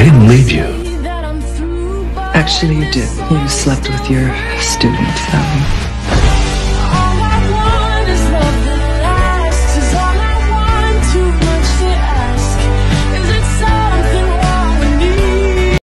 I didn't leave you. Actually, you did. You slept with your student, um,